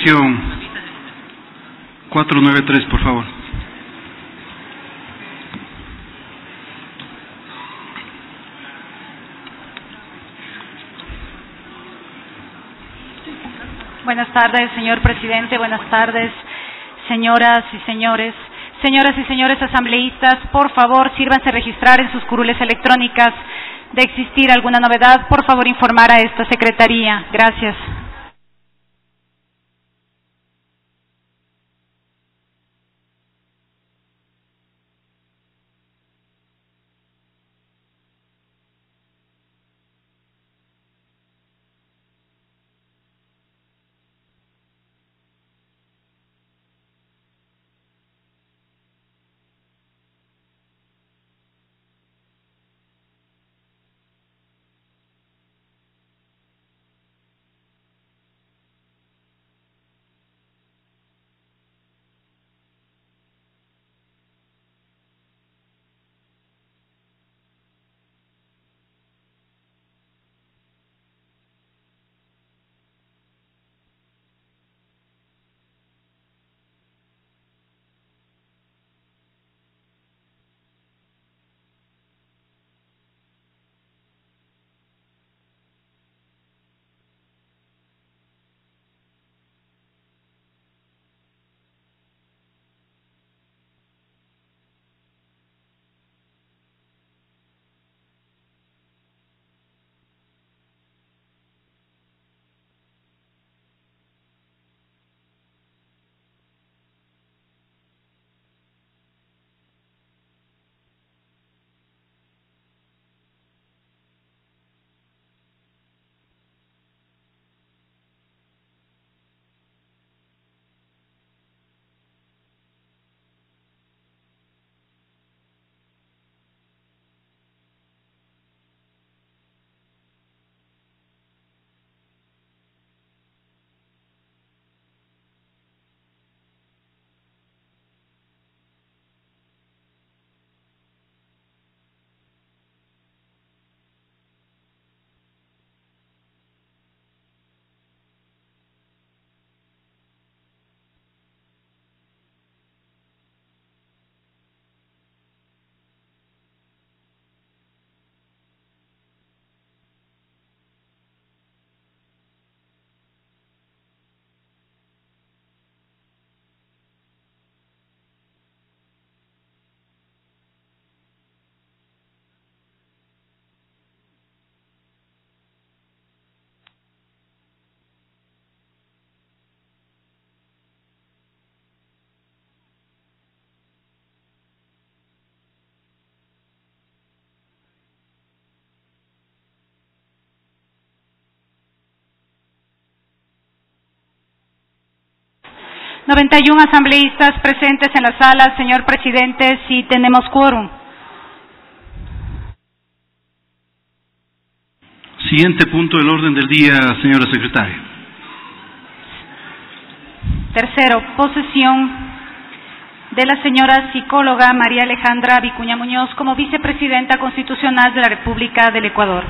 sección 493, por favor. Buenas tardes, señor presidente. Buenas tardes, señoras y señores. Señoras y señores asambleístas, por favor, sírvanse registrar en sus curules electrónicas. De existir alguna novedad, por favor, informar a esta secretaría. Gracias. Noventa y un asambleístas presentes en la sala. Señor presidente, sí tenemos quórum. Siguiente punto del orden del día, señora secretaria. Tercero, posesión de la señora psicóloga María Alejandra Vicuña Muñoz como vicepresidenta constitucional de la República del Ecuador.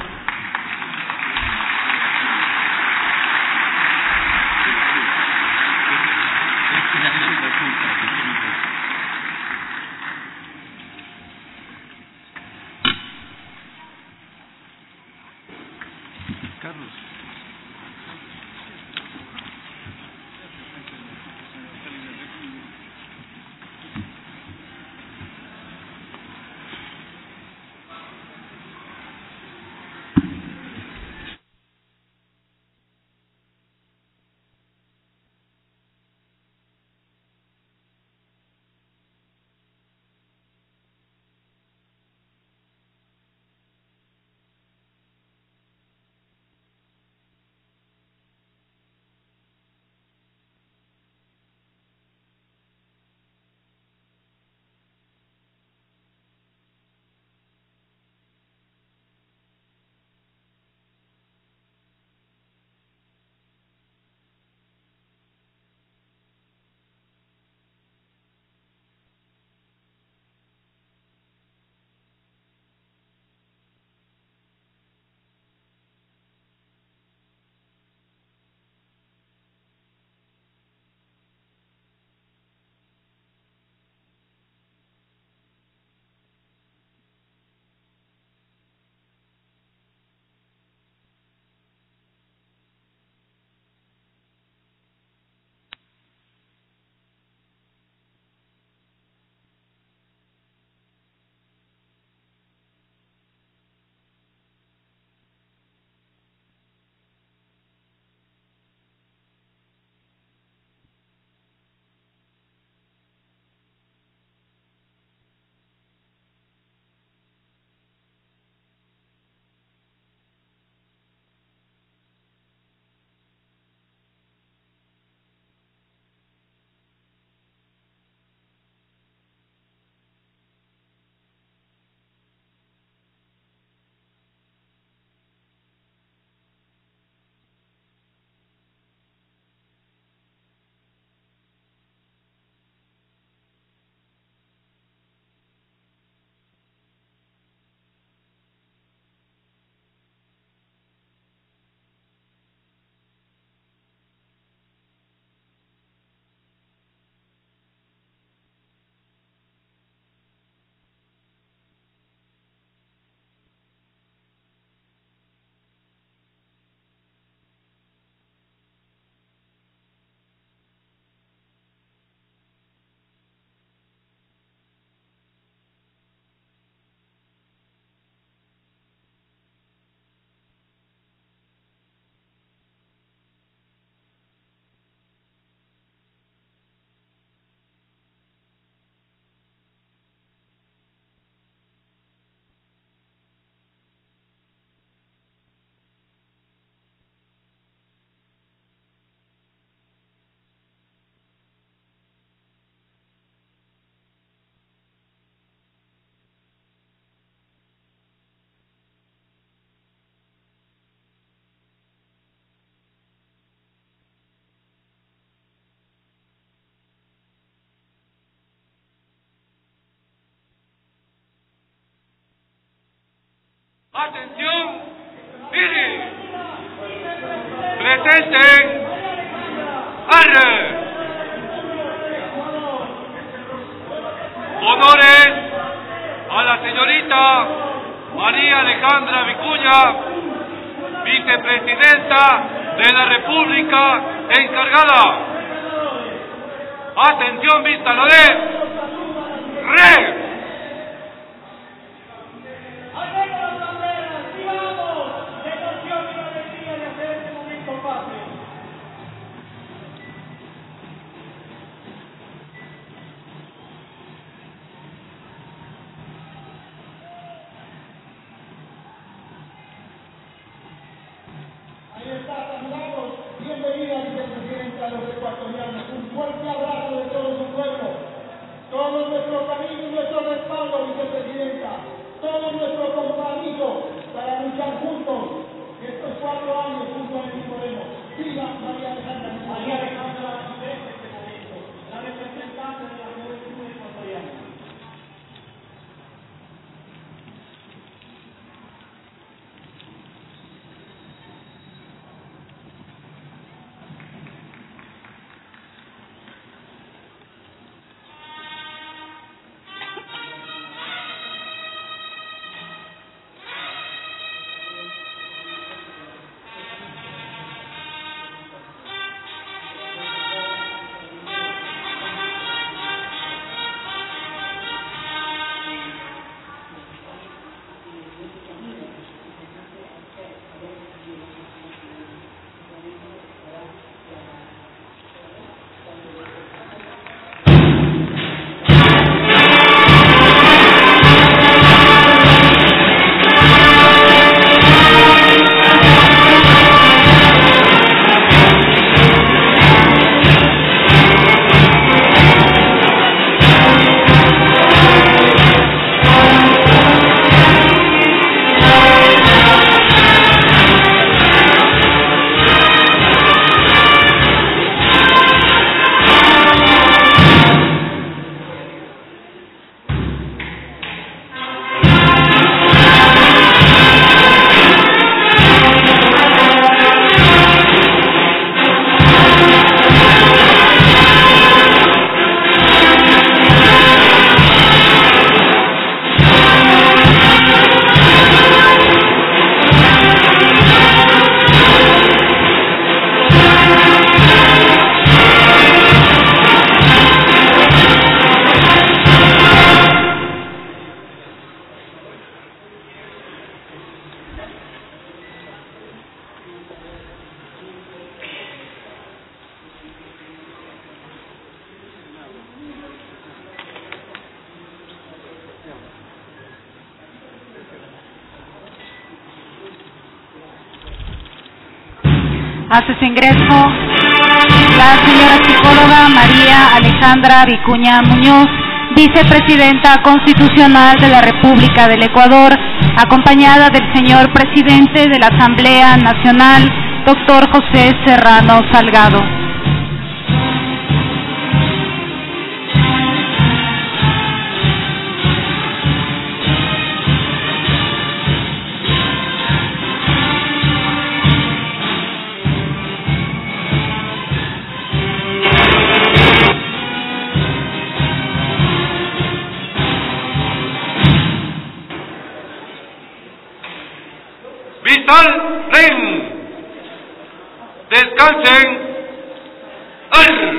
Atención, mire. Presenten. Arre. Honores a la señorita María Alejandra Vicuña, vicepresidenta de la República encargada. Atención, vista lo de re. Hace su ingreso la señora psicóloga María Alejandra Vicuña Muñoz, vicepresidenta constitucional de la República del Ecuador, acompañada del señor presidente de la Asamblea Nacional, doctor José Serrano Salgado. Descansen. Ar.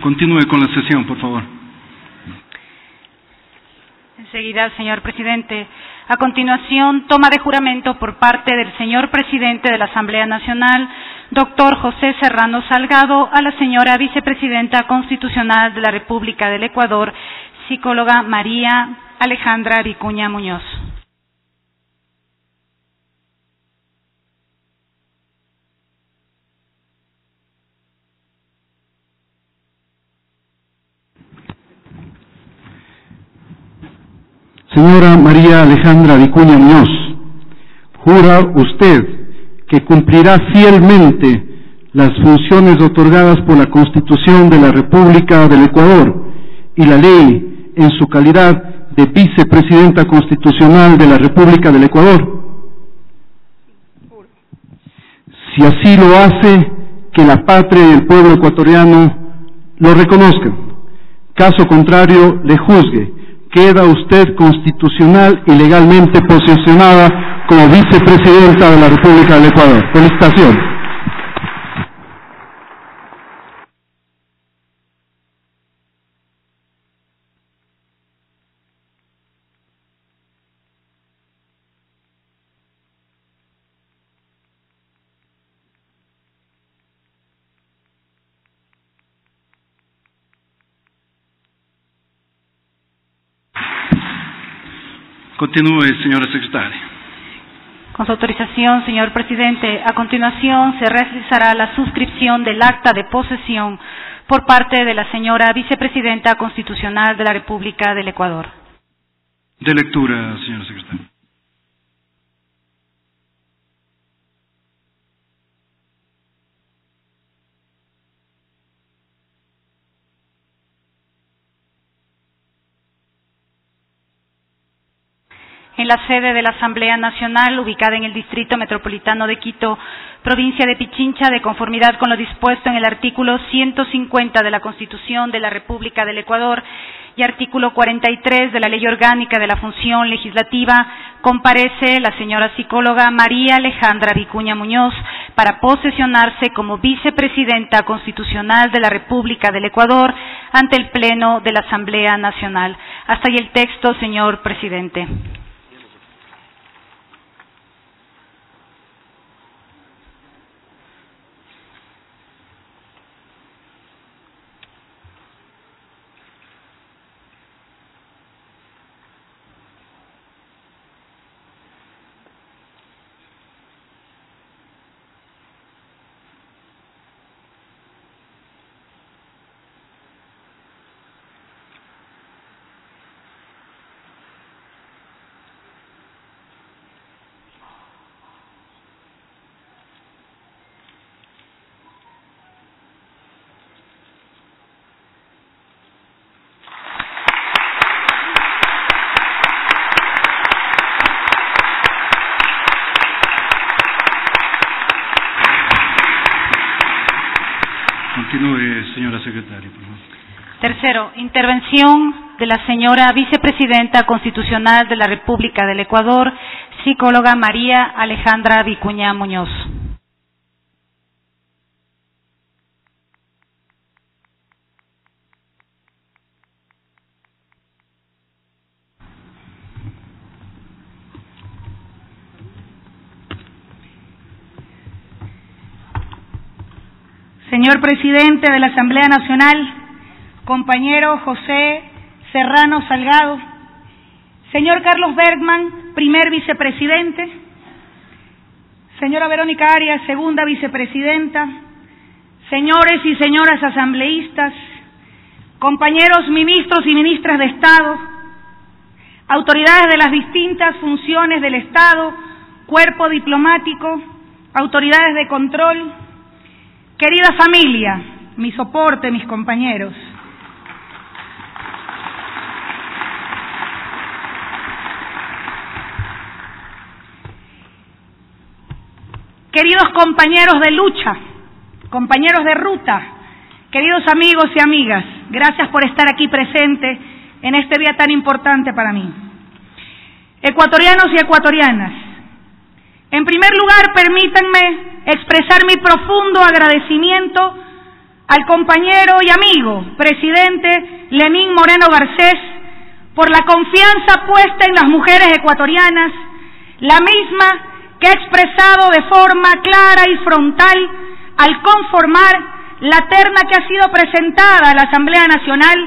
Continúe con la sesión, por favor. Enseguida, señor presidente. A continuación, toma de juramento por parte del señor presidente de la Asamblea Nacional, doctor José Serrano Salgado, a la señora vicepresidenta constitucional de la República del Ecuador, psicóloga María Alejandra Vicuña Muñoz. Señora María Alejandra Vicuña Muñoz, jura usted que cumplirá fielmente las funciones otorgadas por la Constitución de la República del Ecuador y la ley en su calidad de vicepresidenta constitucional de la República del Ecuador. Si así lo hace, que la patria y el pueblo ecuatoriano lo reconozcan. Caso contrario, le juzgue queda usted constitucional y legalmente posicionada como vicepresidenta de la República del Ecuador. Felicitaciones. Continúe, señora secretaria. Con su autorización, señor presidente, a continuación se realizará la suscripción del acta de posesión por parte de la señora vicepresidenta constitucional de la República del Ecuador. De lectura, señora secretaria. En la sede de la Asamblea Nacional, ubicada en el Distrito Metropolitano de Quito, provincia de Pichincha, de conformidad con lo dispuesto en el artículo 150 de la Constitución de la República del Ecuador y artículo 43 de la Ley Orgánica de la Función Legislativa, comparece la señora psicóloga María Alejandra Vicuña Muñoz para posesionarse como vicepresidenta constitucional de la República del Ecuador ante el Pleno de la Asamblea Nacional. Hasta ahí el texto, señor presidente. Señora. Tercero, intervención de la señora vicepresidenta constitucional de la República del Ecuador, psicóloga María Alejandra Vicuña Muñoz. Señor presidente de la Asamblea Nacional, compañero José Serrano Salgado, señor Carlos Bergman, primer vicepresidente, señora Verónica Arias, segunda vicepresidenta, señores y señoras asambleístas, compañeros ministros y ministras de Estado, autoridades de las distintas funciones del Estado, cuerpo diplomático, autoridades de control, Querida familia, mi soporte, mis compañeros. Queridos compañeros de lucha, compañeros de ruta, queridos amigos y amigas, gracias por estar aquí presente en este día tan importante para mí. Ecuatorianos y ecuatorianas, en primer lugar, permítanme expresar mi profundo agradecimiento al compañero y amigo, presidente Lenín Moreno Garcés, por la confianza puesta en las mujeres ecuatorianas, la misma que ha expresado de forma clara y frontal al conformar la terna que ha sido presentada a la Asamblea Nacional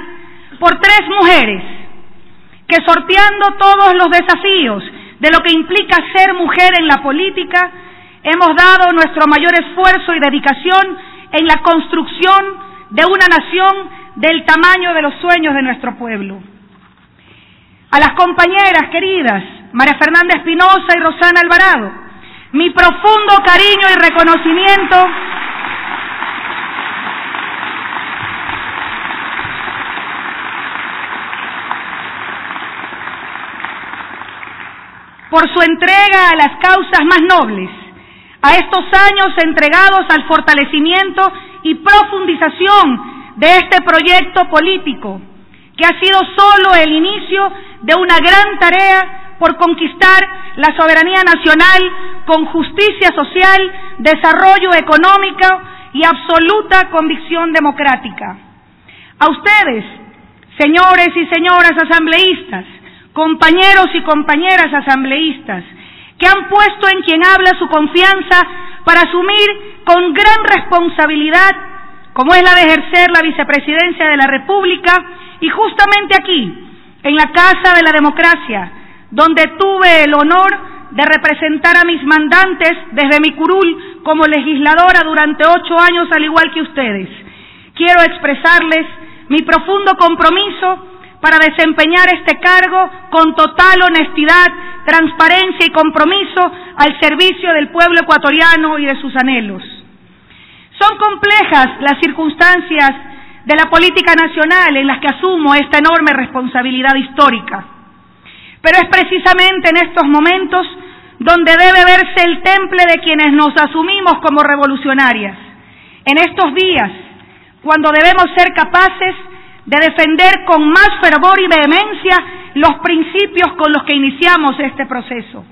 por tres mujeres, que sorteando todos los desafíos de lo que implica ser mujer en la política, hemos dado nuestro mayor esfuerzo y dedicación en la construcción de una nación del tamaño de los sueños de nuestro pueblo. A las compañeras queridas, María Fernanda Espinosa y Rosana Alvarado, mi profundo cariño y reconocimiento por su entrega a las causas más nobles, a estos años entregados al fortalecimiento y profundización de este proyecto político, que ha sido solo el inicio de una gran tarea por conquistar la soberanía nacional con justicia social, desarrollo económico y absoluta convicción democrática. A ustedes, señores y señoras asambleístas, compañeros y compañeras asambleístas, que han puesto en quien habla su confianza para asumir con gran responsabilidad, como es la de ejercer la vicepresidencia de la República, y justamente aquí, en la Casa de la Democracia, donde tuve el honor de representar a mis mandantes desde mi curul como legisladora durante ocho años, al igual que ustedes. Quiero expresarles mi profundo compromiso para desempeñar este cargo con total honestidad, transparencia y compromiso al servicio del pueblo ecuatoriano y de sus anhelos. Son complejas las circunstancias de la política nacional en las que asumo esta enorme responsabilidad histórica, pero es precisamente en estos momentos donde debe verse el temple de quienes nos asumimos como revolucionarias. En estos días, cuando debemos ser capaces de defender con más fervor y vehemencia los principios con los que iniciamos este proceso.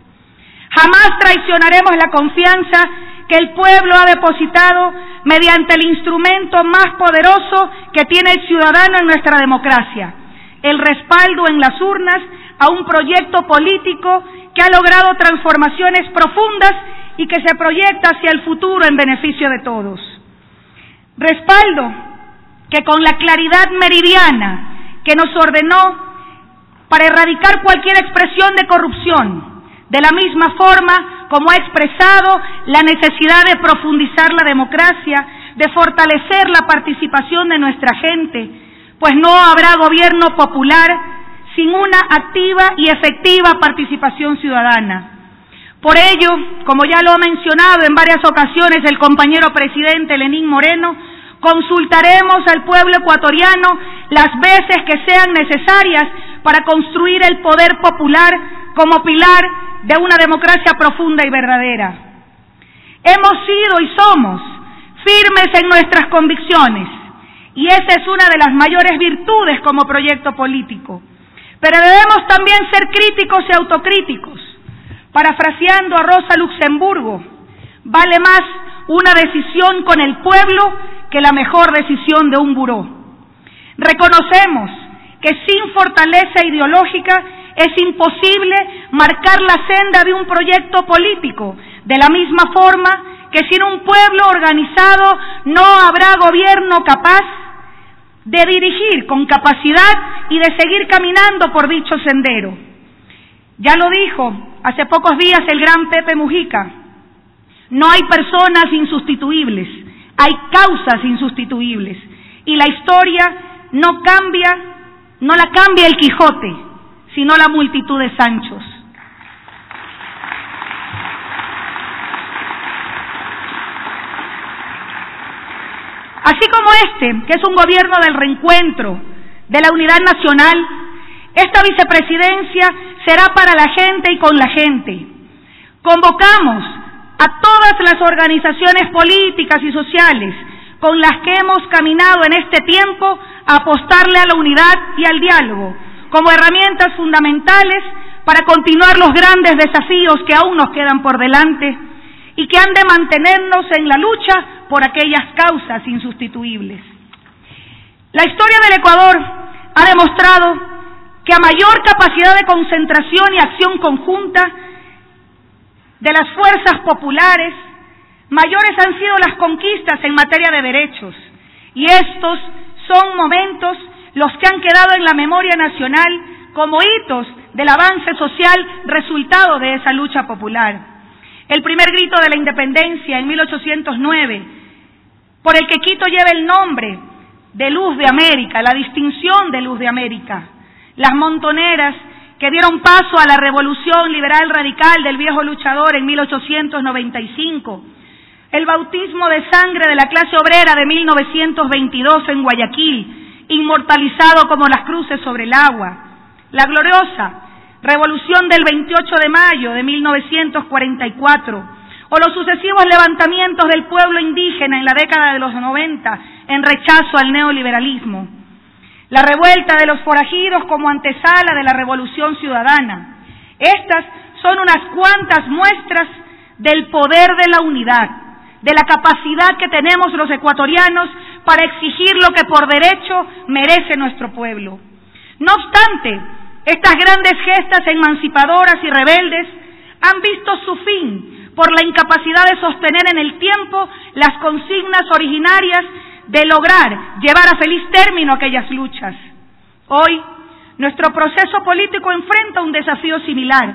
Jamás traicionaremos la confianza que el pueblo ha depositado mediante el instrumento más poderoso que tiene el ciudadano en nuestra democracia, el respaldo en las urnas a un proyecto político que ha logrado transformaciones profundas y que se proyecta hacia el futuro en beneficio de todos. Respaldo que con la claridad meridiana que nos ordenó para erradicar cualquier expresión de corrupción, de la misma forma como ha expresado la necesidad de profundizar la democracia, de fortalecer la participación de nuestra gente, pues no habrá gobierno popular sin una activa y efectiva participación ciudadana. Por ello, como ya lo ha mencionado en varias ocasiones el compañero presidente Lenín Moreno, Consultaremos al pueblo ecuatoriano las veces que sean necesarias para construir el poder popular como pilar de una democracia profunda y verdadera. Hemos sido y somos firmes en nuestras convicciones y esa es una de las mayores virtudes como proyecto político. Pero debemos también ser críticos y autocríticos. Parafraseando a Rosa Luxemburgo, vale más una decisión con el pueblo que la mejor decisión de un buró. Reconocemos que sin fortaleza ideológica es imposible marcar la senda de un proyecto político, de la misma forma que sin un pueblo organizado no habrá gobierno capaz de dirigir con capacidad y de seguir caminando por dicho sendero. Ya lo dijo hace pocos días el gran Pepe Mujica, no hay personas insustituibles, hay causas insustituibles y la historia no cambia, no la cambia el Quijote, sino la multitud de Sanchos. Así como este, que es un gobierno del reencuentro, de la unidad nacional, esta vicepresidencia será para la gente y con la gente. Convocamos a todas las organizaciones políticas y sociales con las que hemos caminado en este tiempo a apostarle a la unidad y al diálogo como herramientas fundamentales para continuar los grandes desafíos que aún nos quedan por delante y que han de mantenernos en la lucha por aquellas causas insustituibles. La historia del Ecuador ha demostrado que a mayor capacidad de concentración y acción conjunta de las fuerzas populares, mayores han sido las conquistas en materia de derechos. Y estos son momentos los que han quedado en la memoria nacional como hitos del avance social resultado de esa lucha popular. El primer grito de la independencia en 1809, por el que Quito lleva el nombre de Luz de América, la distinción de Luz de América. Las montoneras que dieron paso a la revolución liberal radical del viejo luchador en 1895. El bautismo de sangre de la clase obrera de 1922 en Guayaquil, inmortalizado como las cruces sobre el agua. La gloriosa revolución del 28 de mayo de 1944 o los sucesivos levantamientos del pueblo indígena en la década de los 90 en rechazo al neoliberalismo, la revuelta de los forajidos como antesala de la revolución ciudadana. Estas son unas cuantas muestras del poder de la unidad, de la capacidad que tenemos los ecuatorianos para exigir lo que por derecho merece nuestro pueblo. No obstante, estas grandes gestas emancipadoras y rebeldes han visto su fin por la incapacidad de sostener en el tiempo las consignas originarias de lograr llevar a feliz término aquellas luchas. Hoy, nuestro proceso político enfrenta un desafío similar,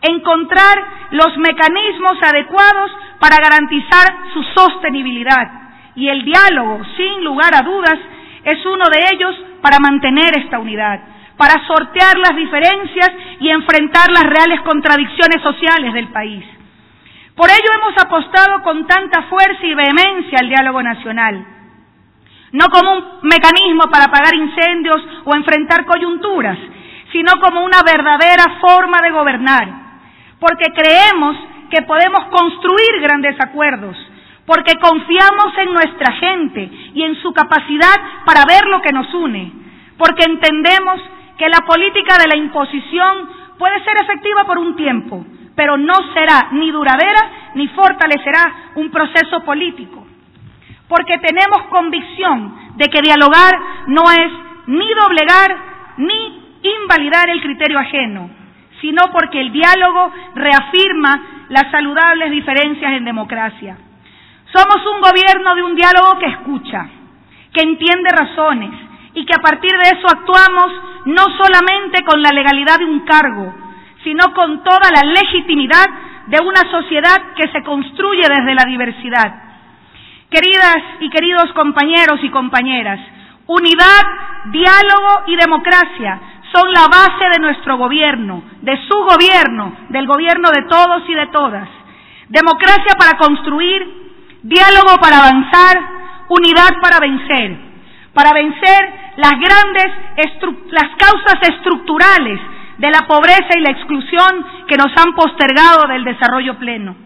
encontrar los mecanismos adecuados para garantizar su sostenibilidad. Y el diálogo, sin lugar a dudas, es uno de ellos para mantener esta unidad, para sortear las diferencias y enfrentar las reales contradicciones sociales del país. Por ello hemos apostado con tanta fuerza y vehemencia al diálogo nacional, no como un mecanismo para apagar incendios o enfrentar coyunturas, sino como una verdadera forma de gobernar, porque creemos que podemos construir grandes acuerdos, porque confiamos en nuestra gente y en su capacidad para ver lo que nos une, porque entendemos que la política de la imposición puede ser efectiva por un tiempo, pero no será ni duradera ni fortalecerá un proceso político. Porque tenemos convicción de que dialogar no es ni doblegar ni invalidar el criterio ajeno, sino porque el diálogo reafirma las saludables diferencias en democracia. Somos un gobierno de un diálogo que escucha, que entiende razones y que a partir de eso actuamos no solamente con la legalidad de un cargo, sino con toda la legitimidad de una sociedad que se construye desde la diversidad. Queridas y queridos compañeros y compañeras, unidad, diálogo y democracia son la base de nuestro gobierno, de su gobierno, del gobierno de todos y de todas. Democracia para construir, diálogo para avanzar, unidad para vencer, para vencer las grandes las causas estructurales de la pobreza y la exclusión que nos han postergado del desarrollo pleno.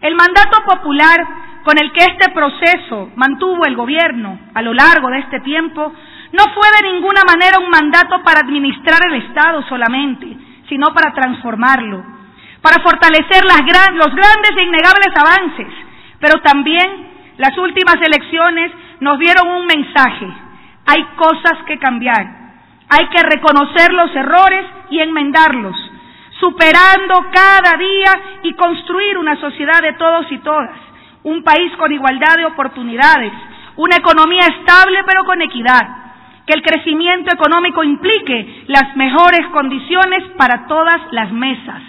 El mandato popular con el que este proceso mantuvo el gobierno a lo largo de este tiempo no fue de ninguna manera un mandato para administrar el Estado solamente, sino para transformarlo, para fortalecer las los grandes e innegables avances, pero también las últimas elecciones nos dieron un mensaje. Hay cosas que cambiar, hay que reconocer los errores y enmendarlos, superando cada día y construir una sociedad de todos y todas, un país con igualdad de oportunidades, una economía estable pero con equidad, que el crecimiento económico implique las mejores condiciones para todas las mesas,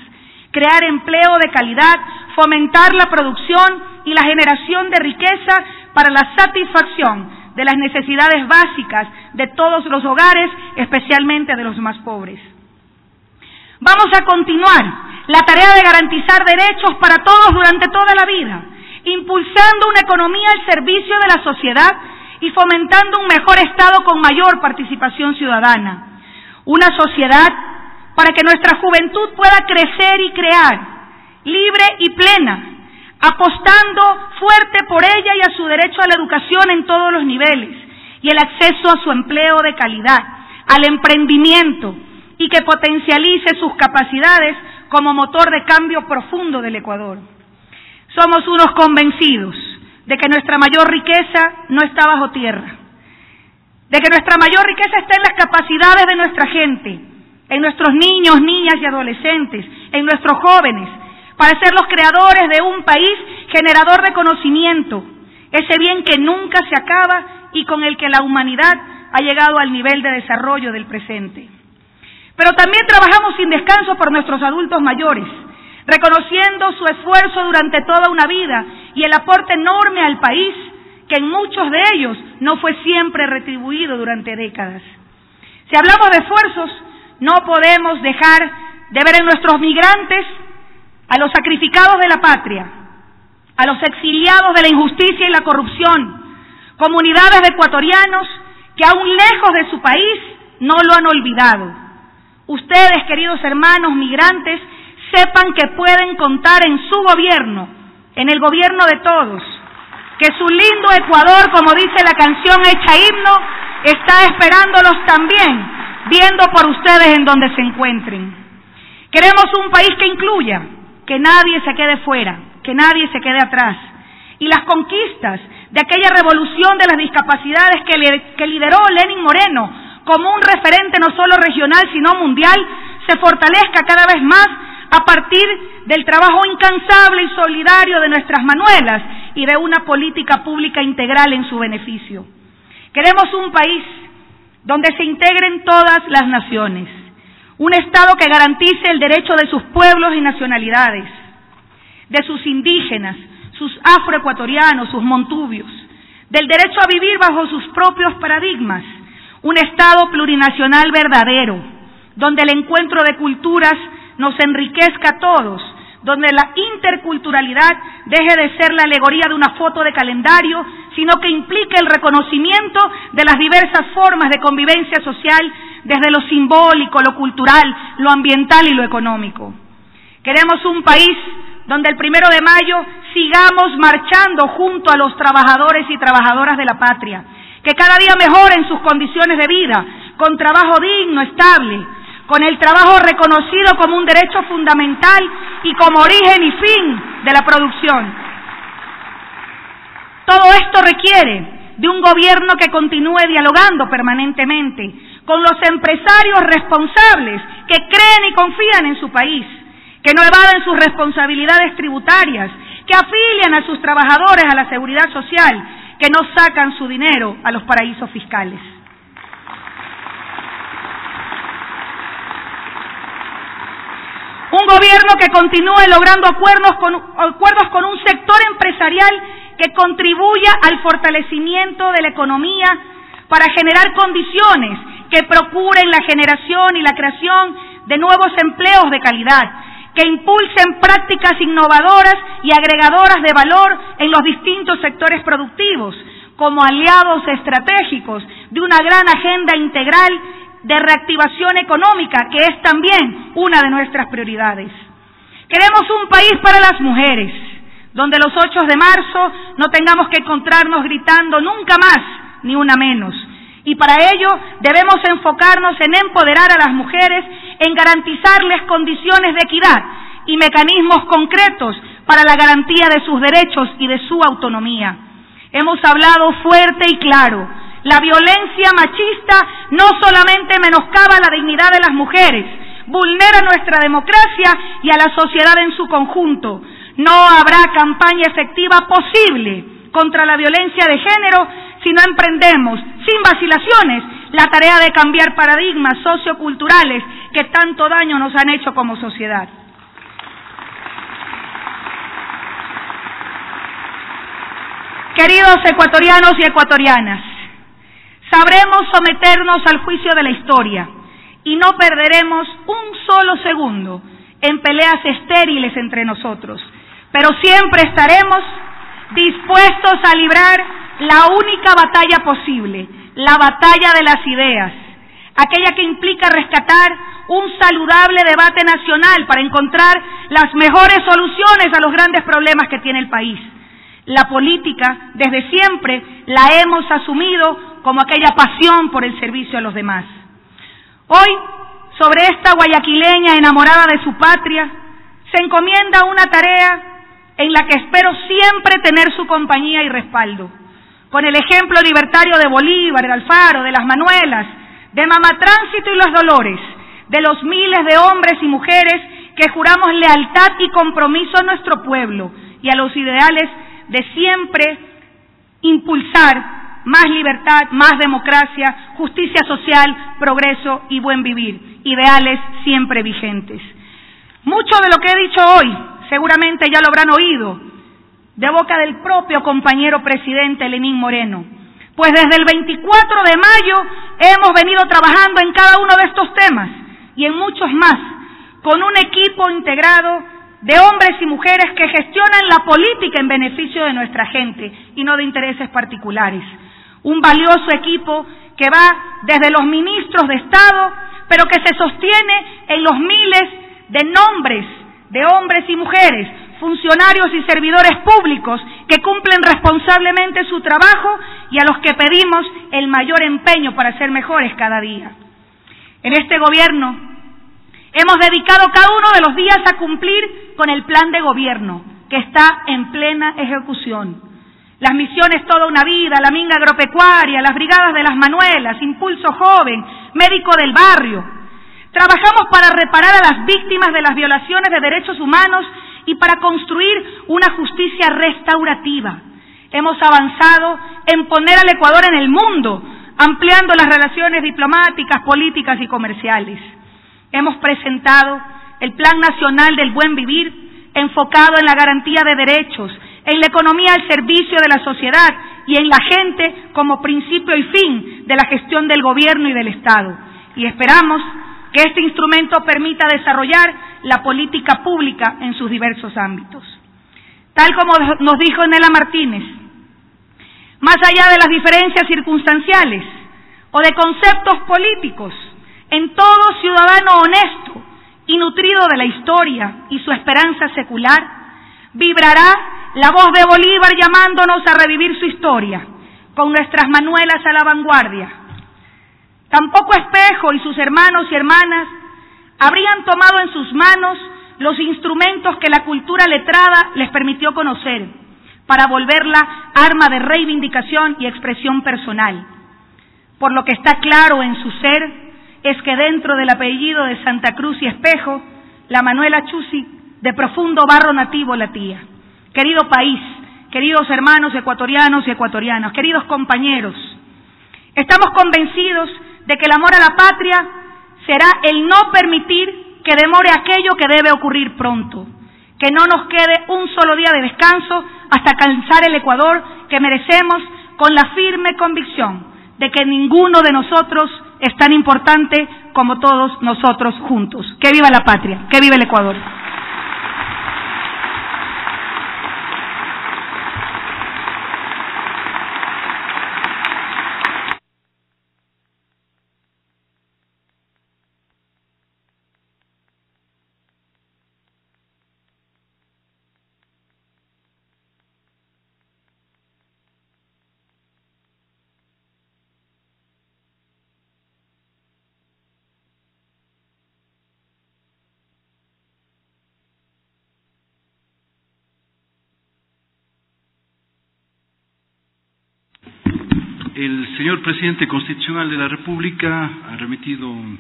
crear empleo de calidad, fomentar la producción y la generación de riqueza para la satisfacción de las necesidades básicas de todos los hogares, especialmente de los más pobres. Vamos a continuar la tarea de garantizar derechos para todos durante toda la vida, impulsando una economía al servicio de la sociedad y fomentando un mejor Estado con mayor participación ciudadana. Una sociedad para que nuestra juventud pueda crecer y crear, libre y plena, apostando fuerte por ella y a su derecho a la educación en todos los niveles y el acceso a su empleo de calidad, al emprendimiento y que potencialice sus capacidades como motor de cambio profundo del Ecuador. Somos unos convencidos de que nuestra mayor riqueza no está bajo tierra, de que nuestra mayor riqueza está en las capacidades de nuestra gente, en nuestros niños, niñas y adolescentes, en nuestros jóvenes, para ser los creadores de un país generador de conocimiento, ese bien que nunca se acaba y con el que la humanidad ha llegado al nivel de desarrollo del presente. Pero también trabajamos sin descanso por nuestros adultos mayores, reconociendo su esfuerzo durante toda una vida y el aporte enorme al país, que en muchos de ellos no fue siempre retribuido durante décadas. Si hablamos de esfuerzos, no podemos dejar de ver en nuestros migrantes a los sacrificados de la patria, a los exiliados de la injusticia y la corrupción, comunidades de ecuatorianos que aún lejos de su país no lo han olvidado. Ustedes, queridos hermanos migrantes, sepan que pueden contar en su gobierno, en el gobierno de todos, que su lindo Ecuador, como dice la canción hecha himno, está esperándolos también, viendo por ustedes en donde se encuentren. Queremos un país que incluya, que nadie se quede fuera, que nadie se quede atrás. Y las conquistas de aquella revolución de las discapacidades que, que lideró Lenin Moreno como un referente no solo regional, sino mundial, se fortalezca cada vez más a partir del trabajo incansable y solidario de nuestras manuelas y de una política pública integral en su beneficio. Queremos un país donde se integren todas las naciones, un Estado que garantice el derecho de sus pueblos y nacionalidades, de sus indígenas, sus afroecuatorianos, sus montubios, del derecho a vivir bajo sus propios paradigmas, un Estado plurinacional verdadero, donde el encuentro de culturas nos enriquezca a todos, donde la interculturalidad deje de ser la alegoría de una foto de calendario, sino que implique el reconocimiento de las diversas formas de convivencia social, desde lo simbólico, lo cultural, lo ambiental y lo económico. Queremos un país donde el primero de mayo sigamos marchando junto a los trabajadores y trabajadoras de la patria, que cada día mejoren sus condiciones de vida, con trabajo digno, estable, con el trabajo reconocido como un derecho fundamental y como origen y fin de la producción. Todo esto requiere de un gobierno que continúe dialogando permanentemente con los empresarios responsables que creen y confían en su país, que no evaden sus responsabilidades tributarias, que afilian a sus trabajadores a la seguridad social, que no sacan su dinero a los paraísos fiscales. Un gobierno que continúe logrando acuerdos con, acuerdos con un sector empresarial que contribuya al fortalecimiento de la economía para generar condiciones que procuren la generación y la creación de nuevos empleos de calidad, que impulsen prácticas innovadoras y agregadoras de valor en los distintos sectores productivos, como aliados estratégicos de una gran agenda integral de reactivación económica, que es también una de nuestras prioridades. Queremos un país para las mujeres, donde los 8 de marzo no tengamos que encontrarnos gritando nunca más, ni una menos. Y para ello debemos enfocarnos en empoderar a las mujeres, en garantizarles condiciones de equidad y mecanismos concretos para la garantía de sus derechos y de su autonomía. Hemos hablado fuerte y claro la violencia machista no solamente menoscaba la dignidad de las mujeres, vulnera nuestra democracia y a la sociedad en su conjunto. No habrá campaña efectiva posible contra la violencia de género si no emprendemos, sin vacilaciones, la tarea de cambiar paradigmas socioculturales que tanto daño nos han hecho como sociedad. Queridos ecuatorianos y ecuatorianas, sabremos someternos al juicio de la historia y no perderemos un solo segundo en peleas estériles entre nosotros, pero siempre estaremos dispuestos a librar la única batalla posible, la batalla de las ideas, aquella que implica rescatar un saludable debate nacional para encontrar las mejores soluciones a los grandes problemas que tiene el país. La política, desde siempre, la hemos asumido como aquella pasión por el servicio a los demás. Hoy, sobre esta guayaquileña enamorada de su patria, se encomienda una tarea en la que espero siempre tener su compañía y respaldo. Con el ejemplo libertario de Bolívar, de Alfaro, de las Manuelas, de Mamá Tránsito y los Dolores, de los miles de hombres y mujeres que juramos lealtad y compromiso a nuestro pueblo y a los ideales de siempre impulsar más libertad, más democracia, justicia social, progreso y buen vivir, ideales siempre vigentes. Mucho de lo que he dicho hoy seguramente ya lo habrán oído de boca del propio compañero presidente Lenín Moreno, pues desde el 24 de mayo hemos venido trabajando en cada uno de estos temas y en muchos más, con un equipo integrado de hombres y mujeres que gestionan la política en beneficio de nuestra gente y no de intereses particulares. Un valioso equipo que va desde los ministros de Estado, pero que se sostiene en los miles de nombres de hombres y mujeres, funcionarios y servidores públicos que cumplen responsablemente su trabajo y a los que pedimos el mayor empeño para ser mejores cada día. En este gobierno hemos dedicado cada uno de los días a cumplir con el plan de gobierno que está en plena ejecución. Las misiones Toda una Vida, la Minga Agropecuaria, las Brigadas de las Manuelas, Impulso Joven, Médico del Barrio, Trabajamos para reparar a las víctimas de las violaciones de derechos humanos y para construir una justicia restaurativa. Hemos avanzado en poner al Ecuador en el mundo, ampliando las relaciones diplomáticas, políticas y comerciales. Hemos presentado el Plan Nacional del Buen Vivir, enfocado en la garantía de derechos, en la economía al servicio de la sociedad y en la gente como principio y fin de la gestión del gobierno y del Estado. Y esperamos que este instrumento permita desarrollar la política pública en sus diversos ámbitos. Tal como nos dijo Nela Martínez, más allá de las diferencias circunstanciales o de conceptos políticos, en todo ciudadano honesto y nutrido de la historia y su esperanza secular, vibrará la voz de Bolívar llamándonos a revivir su historia, con nuestras manuelas a la vanguardia, Tampoco Espejo y sus hermanos y hermanas habrían tomado en sus manos los instrumentos que la cultura letrada les permitió conocer para volverla arma de reivindicación y expresión personal. Por lo que está claro en su ser es que dentro del apellido de Santa Cruz y Espejo, la Manuela Chusi de profundo barro nativo latía. Querido país, queridos hermanos ecuatorianos y ecuatorianas, queridos compañeros, estamos convencidos de que el amor a la patria será el no permitir que demore aquello que debe ocurrir pronto, que no nos quede un solo día de descanso hasta alcanzar el Ecuador que merecemos con la firme convicción de que ninguno de nosotros es tan importante como todos nosotros juntos. Que viva la patria, que viva el Ecuador. El señor presidente constitucional de la República ha remitido un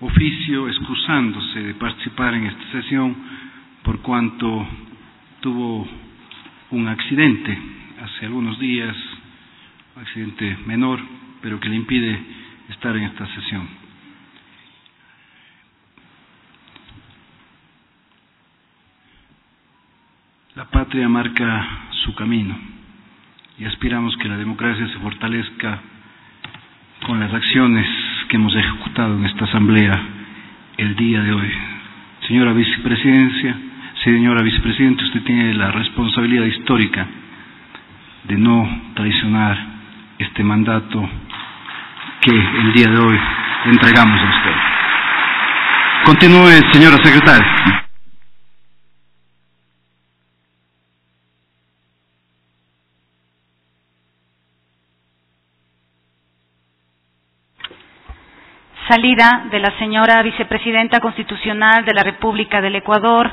oficio excusándose de participar en esta sesión por cuanto tuvo un accidente hace algunos días, un accidente menor, pero que le impide estar en esta sesión. La patria marca su camino y aspiramos que la democracia se fortalezca con las acciones que hemos ejecutado en esta asamblea el día de hoy. Señora vicepresidencia, señora vicepresidenta, usted tiene la responsabilidad histórica de no traicionar este mandato que el día de hoy entregamos a usted. Continúe, señora secretaria. Salida de la señora vicepresidenta constitucional de la República del Ecuador,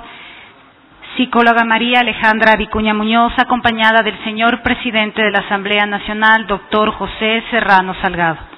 psicóloga María Alejandra Vicuña Muñoz, acompañada del señor presidente de la Asamblea Nacional, doctor José Serrano Salgado.